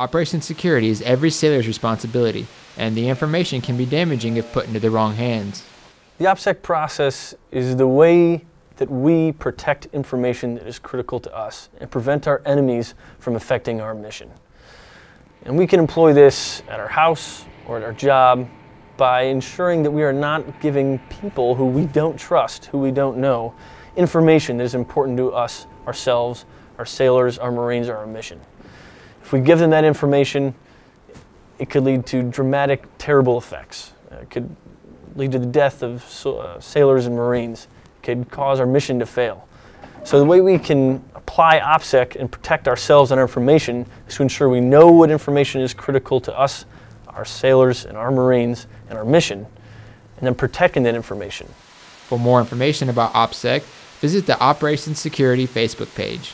Operation security is every sailor's responsibility, and the information can be damaging if put into the wrong hands. The OPSEC process is the way that we protect information that is critical to us and prevent our enemies from affecting our mission. And we can employ this at our house or at our job by ensuring that we are not giving people who we don't trust, who we don't know, information that is important to us, ourselves, our sailors, our Marines, or our mission. If we give them that information, it could lead to dramatic, terrible effects. It could lead to the death of uh, sailors and Marines. It could cause our mission to fail. So the way we can apply OPSEC and protect ourselves and our information is to ensure we know what information is critical to us, our sailors and our Marines, and our mission, and then protecting that information. For more information about OPSEC, visit the Operations Security Facebook page.